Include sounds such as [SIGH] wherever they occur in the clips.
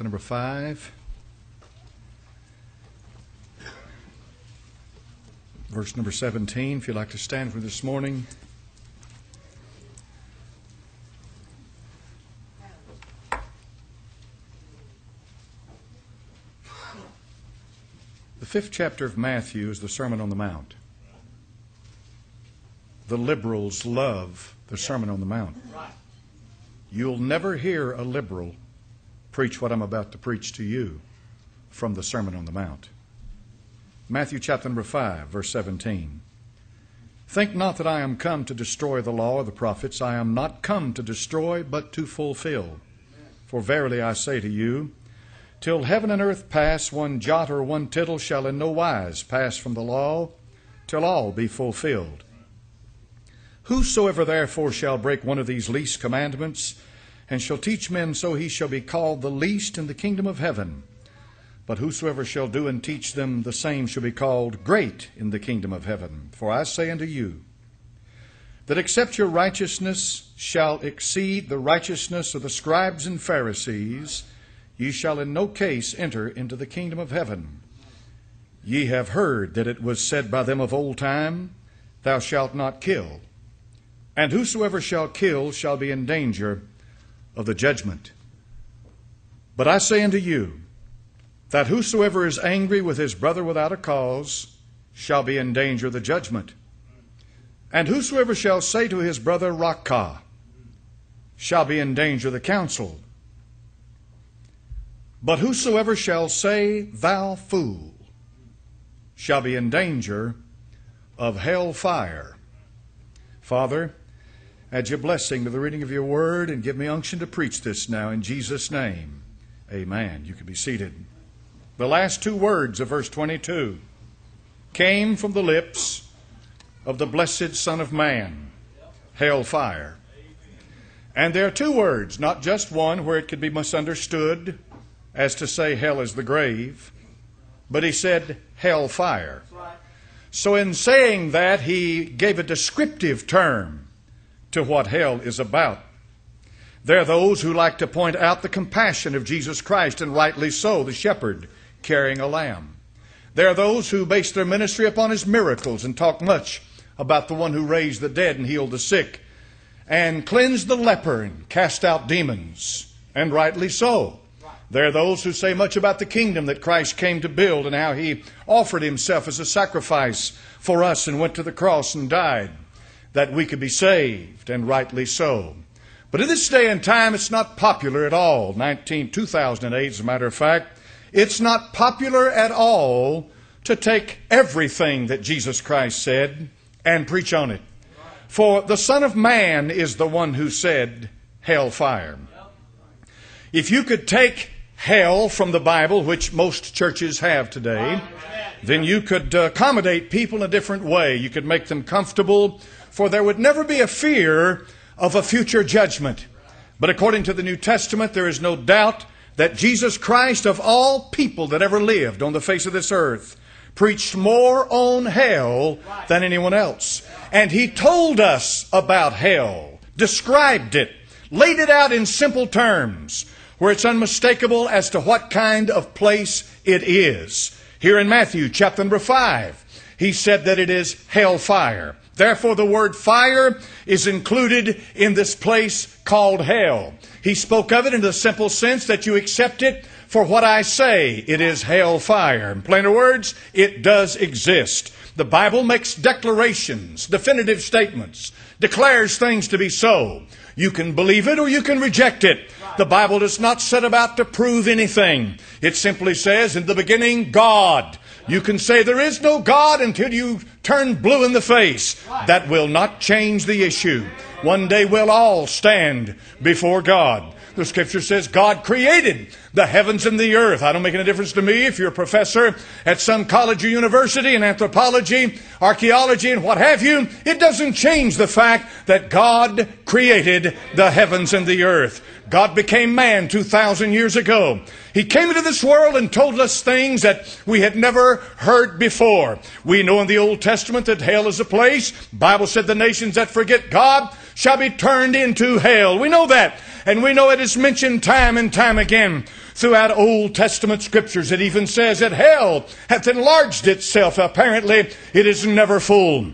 chapter number 5. Verse number 17, if you'd like to stand for this morning. The fifth chapter of Matthew is the Sermon on the Mount. The liberals love the Sermon on the Mount. You'll never hear a liberal preach what I'm about to preach to you from the Sermon on the Mount. Matthew chapter number 5, verse 17. Think not that I am come to destroy the law or the prophets. I am not come to destroy, but to fulfill. For verily I say to you, till heaven and earth pass, one jot or one tittle shall in no wise pass from the law, till all be fulfilled. Whosoever therefore shall break one of these least commandments, and shall teach men so, he shall be called the least in the kingdom of heaven. But whosoever shall do and teach them, the same shall be called great in the kingdom of heaven. For I say unto you, that except your righteousness shall exceed the righteousness of the scribes and Pharisees, ye shall in no case enter into the kingdom of heaven. Ye have heard that it was said by them of old time, Thou shalt not kill. And whosoever shall kill shall be in danger of the judgment. But I say unto you, that whosoever is angry with his brother without a cause shall be in danger of the judgment. And whosoever shall say to his brother, Raca, shall be in danger of the council. But whosoever shall say, Thou fool, shall be in danger of hell fire. Father, add your blessing to the reading of your word and give me unction to preach this now in Jesus' name. Amen. You can be seated. The last two words of verse 22 came from the lips of the blessed Son of Man, hell fire. And there are two words, not just one where it could be misunderstood as to say hell is the grave, but he said hell fire. So in saying that, he gave a descriptive term to what hell is about. There are those who like to point out the compassion of Jesus Christ, and rightly so, the shepherd carrying a lamb. There are those who base their ministry upon his miracles and talk much about the one who raised the dead and healed the sick and cleansed the leper and cast out demons, and rightly so. There are those who say much about the kingdom that Christ came to build and how he offered himself as a sacrifice for us and went to the cross and died that we could be saved, and rightly so. But in this day and time, it's not popular at all. 19, 2008, as a matter of fact, it's not popular at all to take everything that Jesus Christ said and preach on it. For the Son of Man is the one who said, hellfire. If you could take hell from the Bible, which most churches have today, then you could uh, accommodate people in a different way. You could make them comfortable, for there would never be a fear of a future judgment. But according to the New Testament, there is no doubt that Jesus Christ, of all people that ever lived on the face of this earth, preached more on hell than anyone else. And he told us about hell, described it, laid it out in simple terms where it's unmistakable as to what kind of place it is. Here in Matthew chapter number 5, he said that it is hellfire. Therefore, the word fire is included in this place called hell. He spoke of it in the simple sense that you accept it for what I say. It is hellfire. In plainer words, it does exist. The Bible makes declarations, definitive statements, declares things to be so. You can believe it or you can reject it. The Bible does not set about to prove anything. It simply says, in the beginning, God. You can say there is no God until you turn blue in the face. That will not change the issue. One day we'll all stand before God. The scripture says God created the heavens and the earth. I don't make any difference to me if you're a professor at some college or university in anthropology, archaeology, and what have you. It doesn't change the fact that God created the heavens and the earth. God became man 2,000 years ago. He came into this world and told us things that we had never heard before. We know in the Old Testament that hell is a place. Bible said the nations that forget God shall be turned into hell. We know that. And we know it is mentioned time and time again throughout Old Testament scriptures. It even says that hell hath enlarged itself. Apparently, it is never full.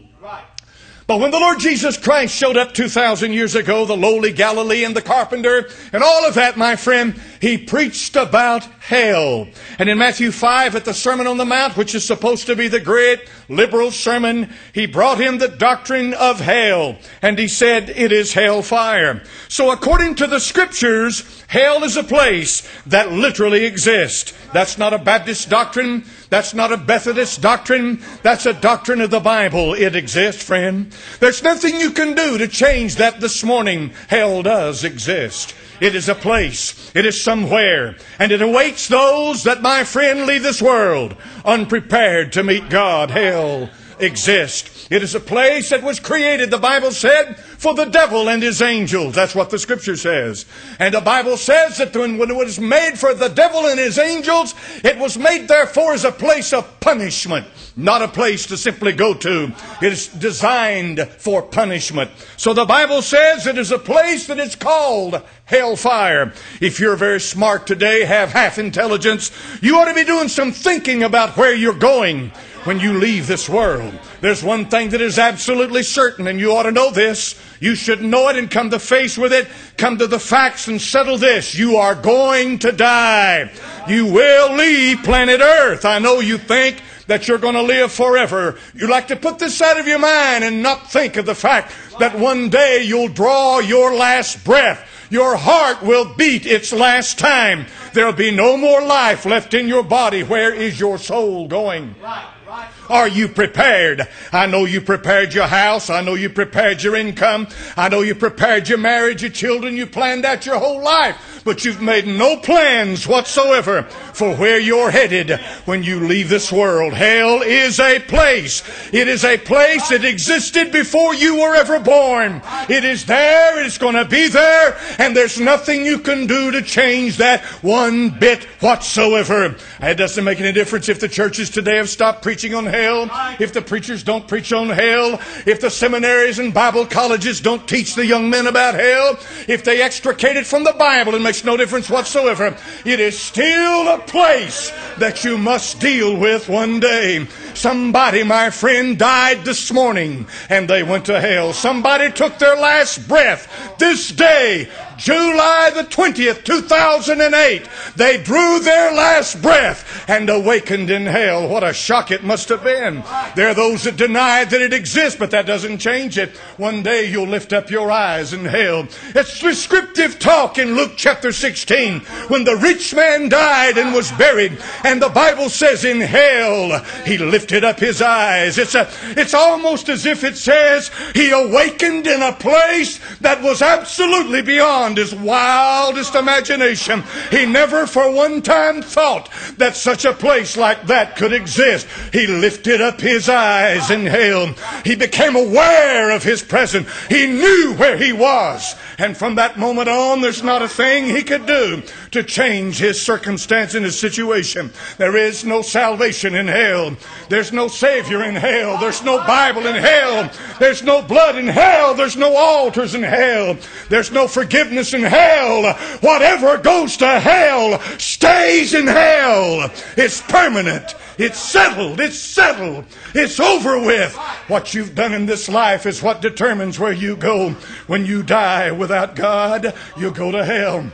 But when the Lord Jesus Christ showed up 2,000 years ago, the lowly Galilean, the carpenter, and all of that, my friend, he preached about hell. And in Matthew 5 at the Sermon on the Mount, which is supposed to be the great liberal sermon, he brought him the doctrine of hell. And he said, it is hell fire. So according to the scriptures, hell is a place that literally exists. That's not a Baptist doctrine. That's not a Methodist doctrine. That's a doctrine of the Bible. It exists, friend. There's nothing you can do to change that this morning. Hell does exist. It is a place. It is somewhere. And it awaits those that, my friend, leave this world unprepared to meet God. Hell exist. It is a place that was created, the Bible said, for the devil and his angels. That's what the scripture says. And the Bible says that when, it was made for the devil and his angels, it was made therefore as a place of punishment, not a place to simply go to. It is designed for punishment. So the Bible says it is a place that is called hellfire. If you're very smart today, have half intelligence, you ought to be doing some thinking about where you're going when you leave this world. There's one thing that is absolutely certain, and you ought to know this. You should know it and come to face with it, come to the facts and settle this. You are going to die. You will leave planet Earth. I know you think that you're going to live forever. You like to put this out of your mind and not think of the fact that one day you'll draw your last breath. Your heart will beat its last time. There'll be no more life left in your body. Where is your soul going? Right. Are you prepared? I know you prepared your house. I know you prepared your income. I know you prepared your marriage, your children. You planned out your whole life. But you've made no plans whatsoever for where you're headed when you leave this world. Hell is a place. It is a place that existed before you were ever born. It is there. It's going to be there. And there's nothing you can do to change that one bit whatsoever. It doesn't make any difference if the churches today have stopped preaching on hell, if the preachers don't preach on hell, if the seminaries and Bible colleges don't teach the young men about hell, if they extricate it from the Bible, it makes no difference whatsoever. It is still a place that you must deal with one day. Somebody, my friend, died this morning and they went to hell. Somebody took their last breath this day July the 20th, 2008, they drew their last breath and awakened in hell. What a shock it must have been. There are those that deny that it exists, but that doesn't change it. One day you'll lift up your eyes in hell. It's descriptive talk in Luke chapter 16 when the rich man died and was buried, and the Bible says in hell he lifted up his eyes. It's, a, it's almost as if it says he awakened in a place that was absolutely beyond beyond his wildest imagination. He never for one time thought that such a place like that could exist. He lifted up his eyes in hell. He became aware of his presence. He knew where he was. And from that moment on, there's not a thing he could do to change his circumstance and his situation. There is no salvation in hell. There's no Savior in hell. There's no Bible in hell. There's no blood in hell. There's no altars in hell. There's no forgiveness in hell. Whatever goes to hell stays in hell. It's permanent. It's settled. It's settled. It's over with. What you've done in this life is what determines where you go. When you die without God, you go to hell.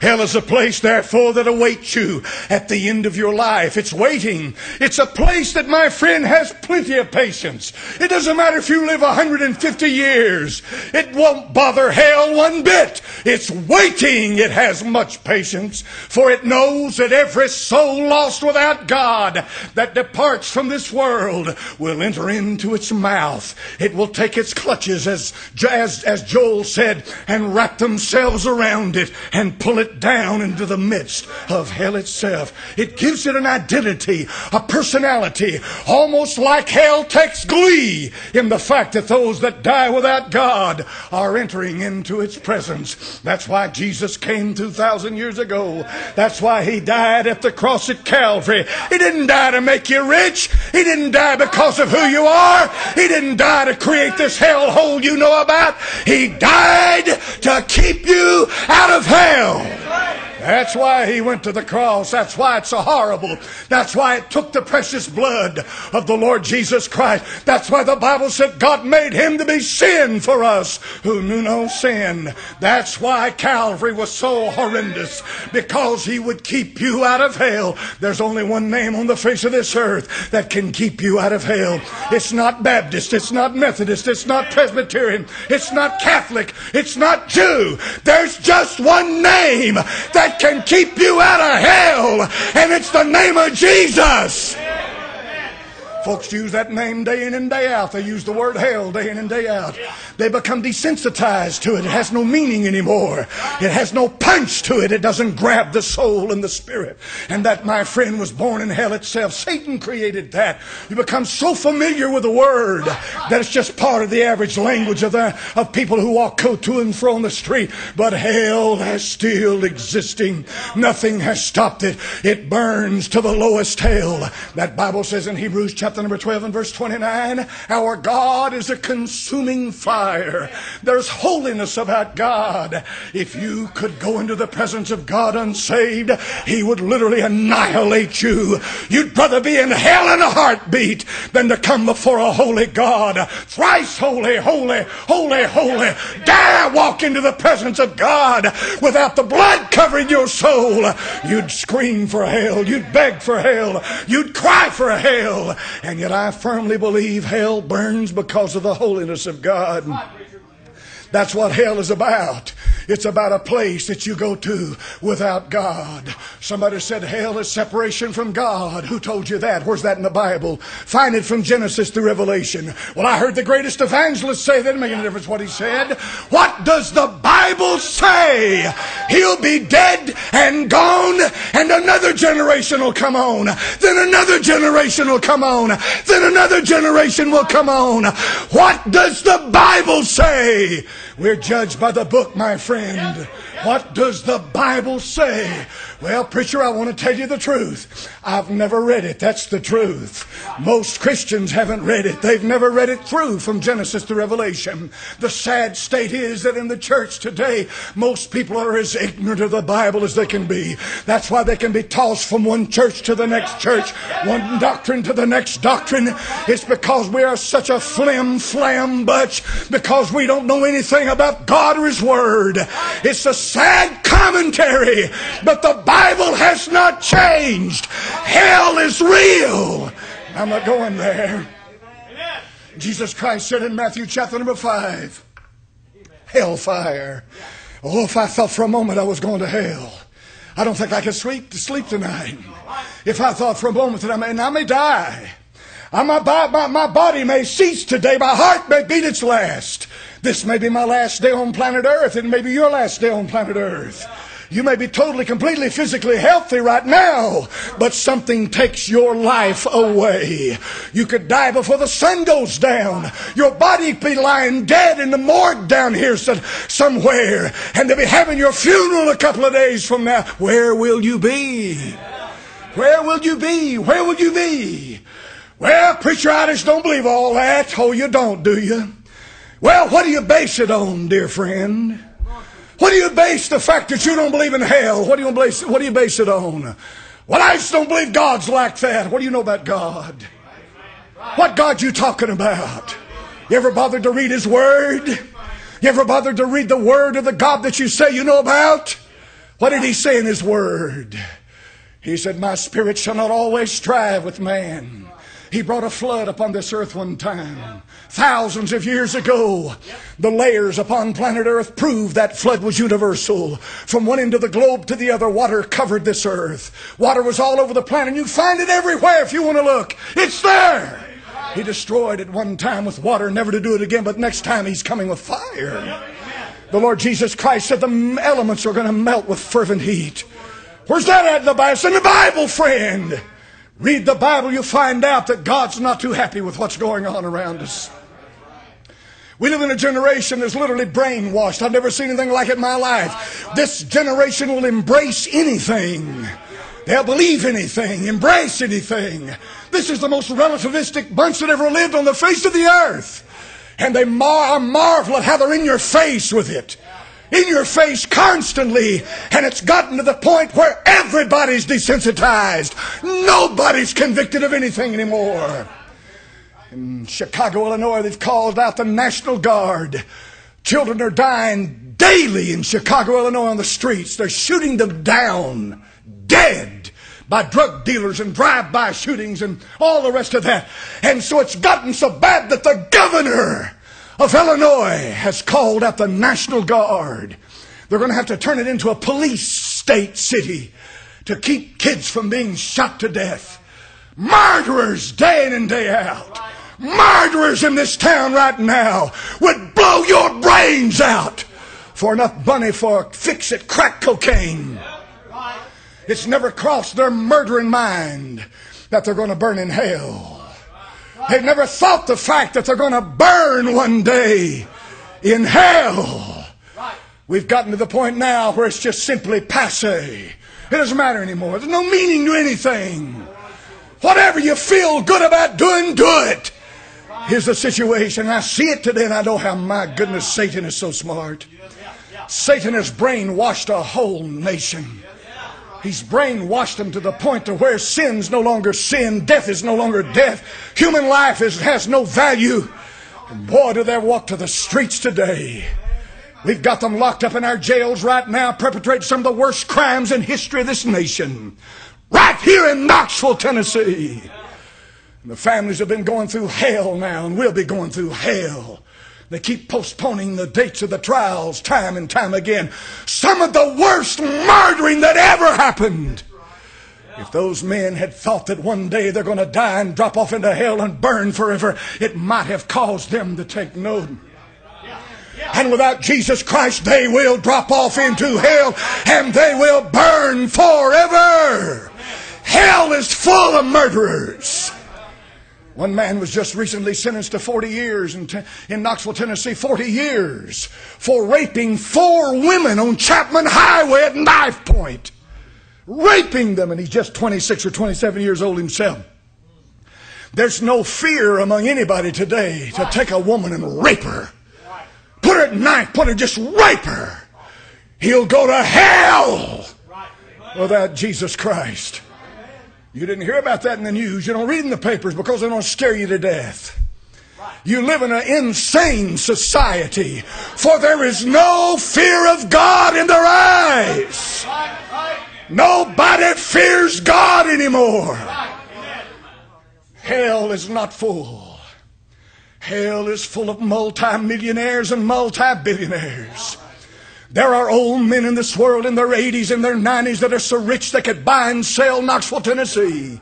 Hell is a place, therefore, that awaits you at the end of your life. It's waiting. It's a place that, my friend, has plenty of patience. It doesn't matter if you live 150 years. It won't bother hell one bit. It's waiting. It has much patience, for it knows that every soul lost without God that departs from this world will enter into its mouth. It will take its clutches, as, as, as Joel said, and wrap themselves around it and pull it down into the midst of hell itself. It gives it an identity, a personality, almost like hell takes glee in the fact that those that die without God are entering into its presence. That's why Jesus came 2,000 years ago. That's why he died at the cross at Calvary. He didn't die to make you rich. He didn't die because of who you are. He didn't die to create this hellhole you know about. He died to keep you out of hell go. That's why he went to the cross. That's why it's so horrible. That's why it took the precious blood of the Lord Jesus Christ. That's why the Bible said God made him to be sin for us who knew no sin. That's why Calvary was so horrendous because he would keep you out of hell. There's only one name on the face of this earth that can keep you out of hell. It's not Baptist. It's not Methodist. It's not Presbyterian. It's not Catholic. It's not Jew. There's just one name that that can keep you out of hell, and it's the name of Jesus. Folks use that name day in and day out. They use the word hell day in and day out. They become desensitized to it. It has no meaning anymore. It has no punch to it. It doesn't grab the soul and the spirit. And that, my friend, was born in hell itself. Satan created that. You become so familiar with the word that it's just part of the average language of, the, of people who walk to and fro on the street. But hell is still existing. Nothing has stopped it. It burns to the lowest hell. That Bible says in Hebrews chapter number 12 and verse 29. Our God is a consuming fire. There's holiness about God. If you could go into the presence of God unsaved, He would literally annihilate you. You'd rather be in hell in a heartbeat than to come before a holy God. Thrice holy, holy, holy, holy. Dare walk into the presence of God without the blood covering your soul. You'd scream for hell. You'd beg for hell. You'd cry for hell. And yet I firmly believe hell burns because of the holiness of God. That's what hell is about. It's about a place that you go to without God. Somebody said hell is separation from God. Who told you that? Where's that in the Bible? Find it from Genesis to Revelation. Well, I heard the greatest evangelist say that. Didn't make any difference what he said. What does the Bible say? He'll be dead and gone, and another generation will come on. Then another generation will come on. Then another generation will come on. What does the Bible say? We're judged by the book, my friend. What does the Bible say? Well, preacher, I want to tell you the truth. I've never read it. That's the truth. Most Christians haven't read it. They've never read it through from Genesis to Revelation. The sad state is that in the church today, most people are as ignorant of the Bible as they can be. That's why they can be tossed from one church to the next church, one doctrine to the next doctrine. It's because we are such a flim flam bunch because we don't know anything about God or His Word. It's a sad commentary, but the Bible has not changed. Hell is real. I'm not going there. Jesus Christ said in Matthew chapter number 5 Hellfire. Oh, if I thought for a moment I was going to hell, I don't think I could sleep, sleep tonight. If I thought for a moment that I may, I may die. I, my, my, my body may cease today. My heart may beat its last. This may be my last day on planet Earth. It may be your last day on planet Earth. You may be totally, completely physically healthy right now, but something takes your life away. You could die before the sun goes down. Your body be lying dead in the morgue down here somewhere, and they'll be having your funeral a couple of days from now. Where will you be? Where will you be? Where will you be? Well, preacher, I just don't believe all that. Oh, you don't, do you? Well, what do you base it on, dear friend? What do you base the fact that you don't believe in hell? What do you base, what do you base it on? Well, I just don't believe God's like that. What do you know about God? What God you talking about? You ever bothered to read His Word? You ever bothered to read the Word of the God that you say you know about? What did He say in His Word? He said, My spirit shall not always strive with man. He brought a flood upon this earth one time. Thousands of years ago, the layers upon planet Earth proved that flood was universal. From one end of the globe to the other, water covered this earth. Water was all over the planet. You find it everywhere if you want to look. It's there. He destroyed it one time with water, never to do it again, but next time he's coming with fire. The Lord Jesus Christ said the elements are going to melt with fervent heat. Where's that at in the Bible? It's in the Bible, friend. Read the Bible, you'll find out that God's not too happy with what's going on around us. We live in a generation that's literally brainwashed. I've never seen anything like it in my life. This generation will embrace anything. They'll believe anything, embrace anything. This is the most relativistic bunch that ever lived on the face of the earth. And they mar- marvel at how they're in your face with it. In your face constantly. And it's gotten to the point where everybody's desensitized. Nobody's convicted of anything anymore. In Chicago, Illinois, they've called out the National Guard. Children are dying daily in Chicago, Illinois on the streets. They're shooting them down dead by drug dealers and drive-by shootings and all the rest of that. And so it's gotten so bad that the governor of Illinois has called out the National Guard. They're going to have to turn it into a police state city to keep kids from being shot to death. Murderers day in and day out. Murderers in this town right now would blow your brains out for enough money for fix it crack cocaine. It's never crossed their murdering mind that they're going to burn in hell. They've never thought the fact that they're going to burn one day in hell. We've gotten to the point now where it's just simply passe. It doesn't matter anymore. There's no meaning to anything. Whatever you feel good about doing, do it. Here's the situation. I see it today and I know how, my goodness, Satan is so smart. Satan has brainwashed a whole nation. He's brainwashed them to the point to where sin's no longer sin, death is no longer death, human life is, has no value. And boy, do they walk to the streets today. We've got them locked up in our jails right now, perpetrating some of the worst crimes in history of this nation. Right here in Knoxville, Tennessee. And the families have been going through hell now and will be going through hell. They keep postponing the dates of the trials time and time again. Some of the worst murdering that ever happened. If those men had thought that one day they're going to die and drop off into hell and burn forever, it might have caused them to take note. And without Jesus Christ, they will drop off into hell and they will burn forever. Hell is full of murderers. One man was just recently sentenced to 40 years in, in Knoxville, Tennessee, 40 years for raping four women on Chapman Highway at knife point. Raping them, and he's just 26 or 27 years old himself. There's no fear among anybody today to take a woman and rape her. Put her at knife, put her, just rape her. He'll go to hell without Jesus Christ. You didn't hear about that in the news. You don't read in the papers because they don't scare you to death. You live in an insane society, for there is no fear of God in their eyes. Nobody fears God anymore. Hell is not full. Hell is full of multimillionaires and multi-billionaires. There are old men in this world in their 80s and their 90s that are so rich they could buy and sell Knoxville, Tennessee.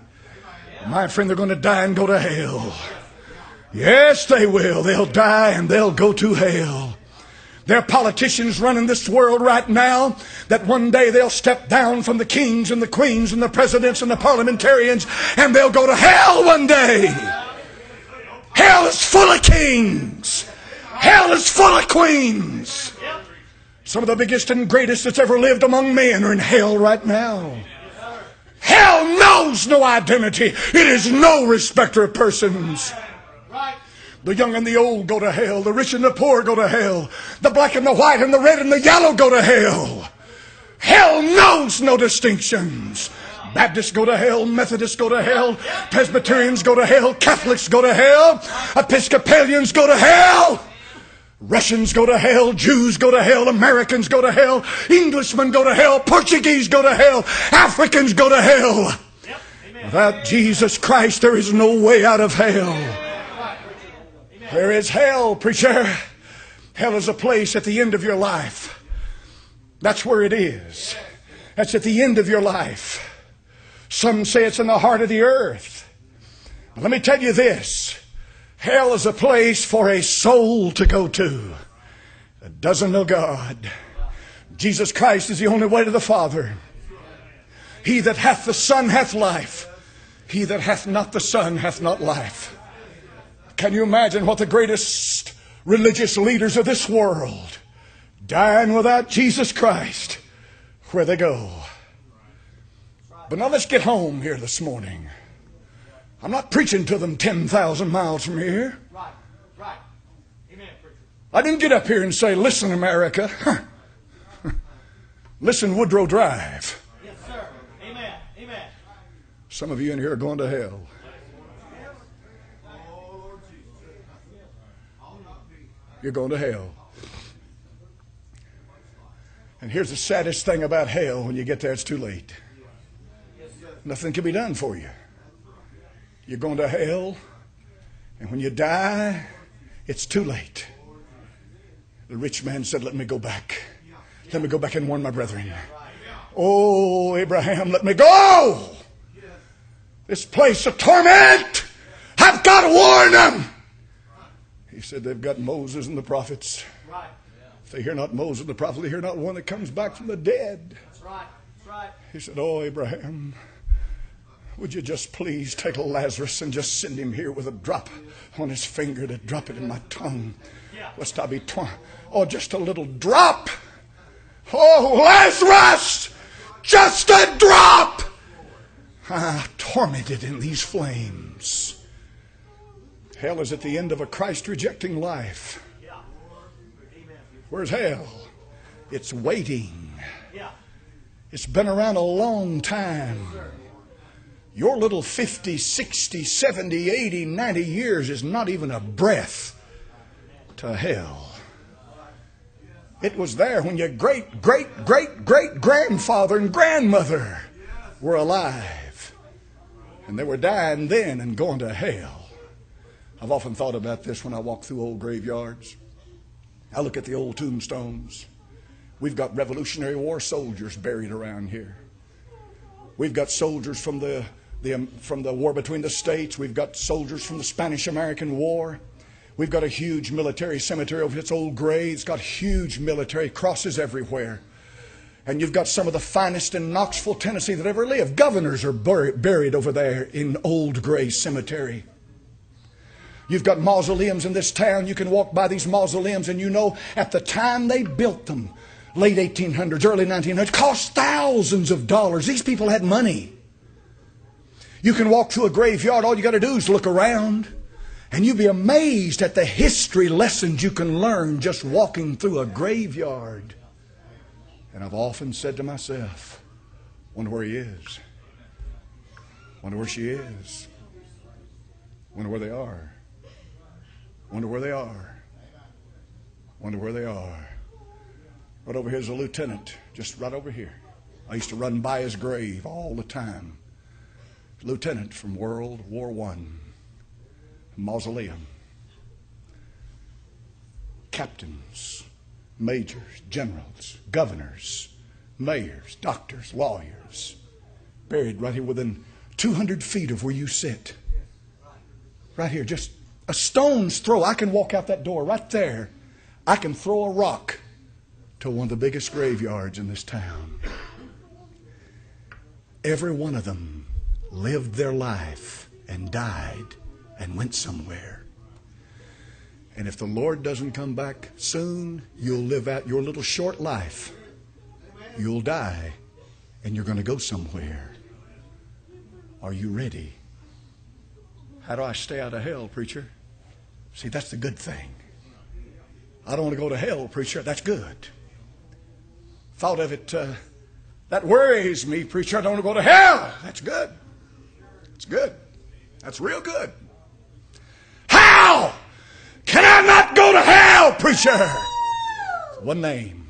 My friend, they're going to die and go to hell. Yes, they will. They'll die and they'll go to hell. There are politicians running this world right now that one day they'll step down from the kings and the queens and the presidents and the parliamentarians and they'll go to hell one day. Hell is full of kings. Hell is full of queens. Some of the biggest and greatest that's ever lived among men are in hell right now. Hell knows no identity. It is no respecter of persons. The young and the old go to hell. The rich and the poor go to hell. The black and the white and the red and the yellow go to hell. Hell knows no distinctions. Baptists go to hell, Methodists go to hell, Presbyterians go to hell, Catholics go to hell, Episcopalians go to hell. Russians go to hell, Jews go to hell, Americans go to hell, Englishmen go to hell, Portuguese go to hell, Africans go to hell. Without Jesus Christ, there is no way out of hell. There is hell, preacher. Hell is a place at the end of your life. That's where it is. That's at the end of your life. Some say it's in the heart of the earth. But let me tell you this. Hell is a place for a soul to go to. that doesn't know God. Jesus Christ is the only way to the Father. He that hath the Son hath life. He that hath not the Son hath not life. Can you imagine what the greatest religious leaders of this world dying without Jesus Christ, where they go? But now let's get home here this morning. I'm not preaching to them 10,000 miles from here. Right, right. Amen, preacher. I didn't get up here and say, listen, America. [LAUGHS] listen, Woodrow Drive. Yes, sir. Amen, amen. Some of you in here are going to hell. You're going to hell. And here's the saddest thing about hell when you get there, it's too late. Nothing can be done for you. You're going to hell, and when you die, it's too late. The rich man said, Let me go back. Let me go back and warn my brethren. Oh, Abraham, let me go. This place of torment. I've got to warn them. He said, They've got Moses and the prophets. If they hear not Moses and the prophet, they hear not one that comes back from the dead. That's right. That's right. He said, Oh, Abraham, would you just please take a Lazarus and just send him here with a drop on his finger to drop it in my tongue? Lest I be torn. Oh, just a little drop. Oh, Lazarus! Just a drop! Ah, tormented in these flames. Hell is at the end of a Christ rejecting life. Where's hell? It's waiting. It's been around a long time. Your little 50, 60, 70, 80, 90 years is not even a breath to hell. It was there when your great, great, great, great grandfather and grandmother were alive. And they were dying then and going to hell. I've often thought about this when I walk through old graveyards. I look at the old tombstones. We've got Revolutionary War soldiers buried around here. We've got soldiers from the, the, um, from the war between the states. We've got soldiers from the Spanish American War. We've got a huge military cemetery over its old grave. It's got huge military crosses everywhere. And you've got some of the finest in Knoxville, Tennessee that ever lived. Governors are bur- buried over there in Old Gray Cemetery. You've got mausoleums in this town. You can walk by these mausoleums and you know at the time they built them, late 1800s, early 1900s, cost thousands of dollars. These people had money. You can walk through a graveyard. All you got to do is look around. And you'd be amazed at the history lessons you can learn just walking through a graveyard. And I've often said to myself, wonder where he is. Wonder where she is. Wonder where they are. Wonder where they are. Wonder where they are. Right over here's a lieutenant, just right over here. I used to run by his grave all the time. Lieutenant from World War One mausoleum. Captains, majors, generals, governors, mayors, doctors, lawyers, buried right here within 200 feet of where you sit. Right here, just a stone's throw. I can walk out that door right there. I can throw a rock to one of the biggest graveyards in this town. Every one of them lived their life and died and went somewhere. And if the Lord doesn't come back soon, you'll live out your little short life. You'll die and you're going to go somewhere. Are you ready? How do I stay out of hell, preacher? See, that's the good thing. I don't want to go to hell, preacher. That's good. Thought of it, uh, that worries me, preacher. I don't want to go to hell. That's good. It's good. That's real good. How can I not go to hell, preacher? One name.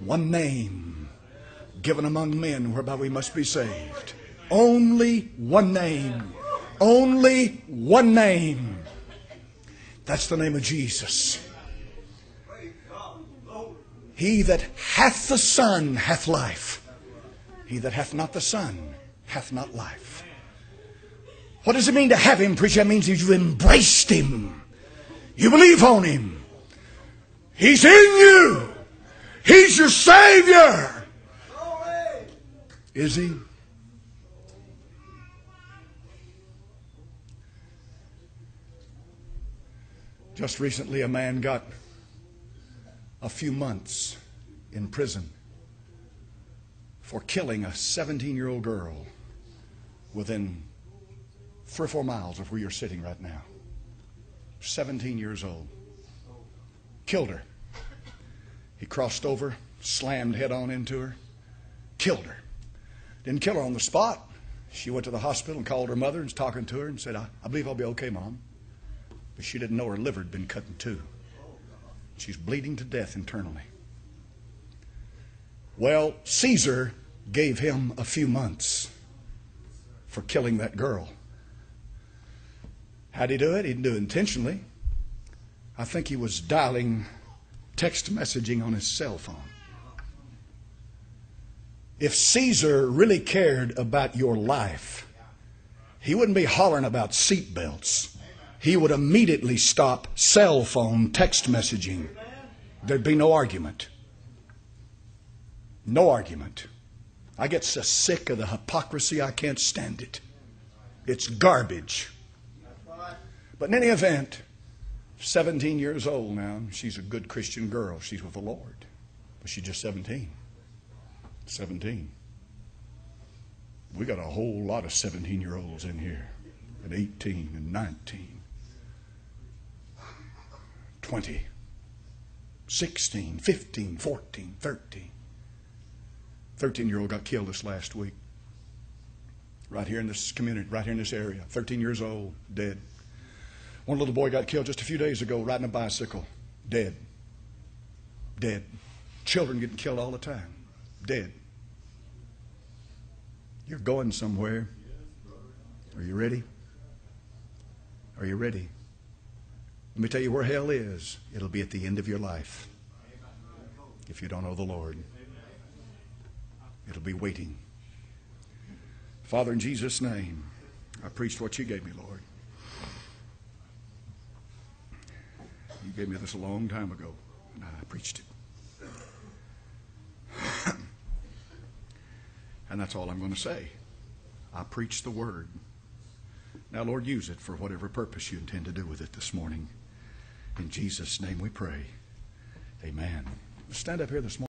One name given among men whereby we must be saved. Only one name. Only one name. That's the name of Jesus. He that hath the Son hath life. He that hath not the Son hath not life. What does it mean to have Him, preacher? That means you've embraced Him. You believe on Him. He's in you. He's your Savior. Is He? Just recently, a man got a few months in prison for killing a 17 year old girl within three or four miles of where you're sitting right now. 17 years old. Killed her. He crossed over, slammed head on into her, killed her. Didn't kill her on the spot. She went to the hospital and called her mother and was talking to her and said, I, I believe I'll be okay, Mom. But she didn't know her liver had been cut in two. She's bleeding to death internally. Well, Caesar gave him a few months for killing that girl. How'd he do it? He didn't do it intentionally. I think he was dialing text messaging on his cell phone. If Caesar really cared about your life, he wouldn't be hollering about seatbelts. He would immediately stop cell phone text messaging. There'd be no argument. No argument. I get so sick of the hypocrisy, I can't stand it. It's garbage. But in any event, 17 years old now. She's a good Christian girl. She's with the Lord. But she's just 17. 17. We got a whole lot of 17 year olds in here, and 18 and 19, 20, 16, 15, 14, 13. 13 year old got killed this last week. Right here in this community, right here in this area. 13 years old, dead. One little boy got killed just a few days ago riding a bicycle. Dead. Dead. Children getting killed all the time. Dead. You're going somewhere. Are you ready? Are you ready? Let me tell you where hell is. It'll be at the end of your life. If you don't know the Lord, it'll be waiting. Father, in Jesus' name, I preached what you gave me, Lord. You gave me this a long time ago, and I preached it. [CLEARS THROAT] and that's all I'm going to say. I preached the word. Now, Lord, use it for whatever purpose you intend to do with it this morning. In Jesus' name we pray. Amen. Stand up here this morning.